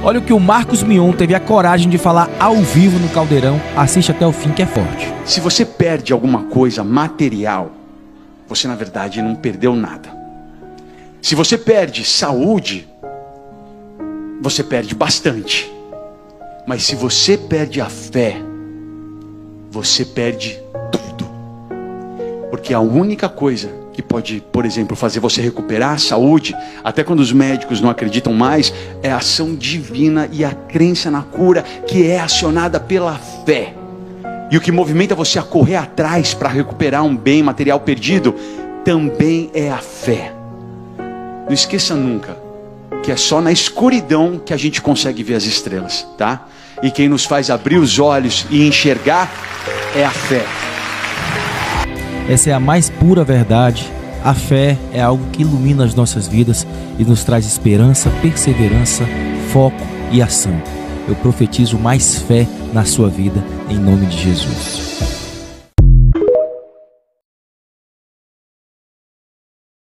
Olha o que o Marcos Mion teve a coragem de falar ao vivo no Caldeirão. Assiste até o fim que é forte. Se você perde alguma coisa material, você na verdade não perdeu nada. Se você perde saúde, você perde bastante. Mas se você perde a fé, você perde. Porque a única coisa que pode, por exemplo, fazer você recuperar a saúde, até quando os médicos não acreditam mais, é a ação divina e a crença na cura que é acionada pela fé. E o que movimenta você a correr atrás para recuperar um bem material perdido também é a fé. Não esqueça nunca que é só na escuridão que a gente consegue ver as estrelas, tá? E quem nos faz abrir os olhos e enxergar é a fé. Essa é a mais pura verdade. A fé é algo que ilumina as nossas vidas e nos traz esperança, perseverança, foco e ação. Eu profetizo mais fé na sua vida em nome de Jesus.